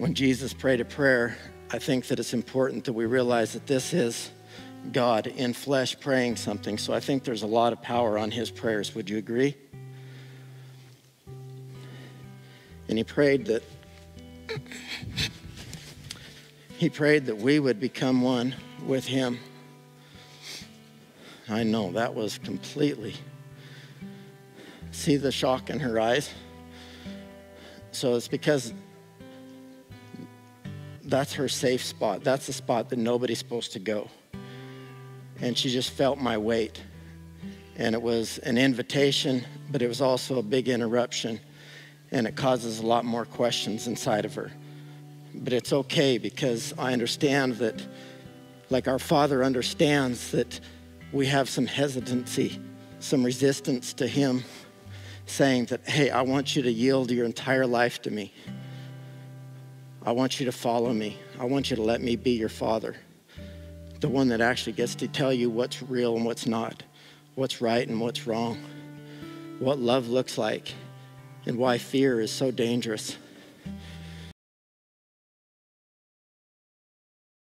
when Jesus prayed a prayer, I think that it's important that we realize that this is God in flesh praying something. So I think there's a lot of power on his prayers. Would you agree? And he prayed that he prayed that we would become one with him. I know that was completely see the shock in her eyes. So it's because that's her safe spot. That's the spot that nobody's supposed to go. And she just felt my weight. And it was an invitation, but it was also a big interruption. And it causes a lot more questions inside of her. But it's okay because I understand that, like our Father understands that we have some hesitancy, some resistance to Him saying that, hey, I want you to yield your entire life to me. I want you to follow me. I want you to let me be your father, the one that actually gets to tell you what's real and what's not, what's right and what's wrong, what love looks like, and why fear is so dangerous.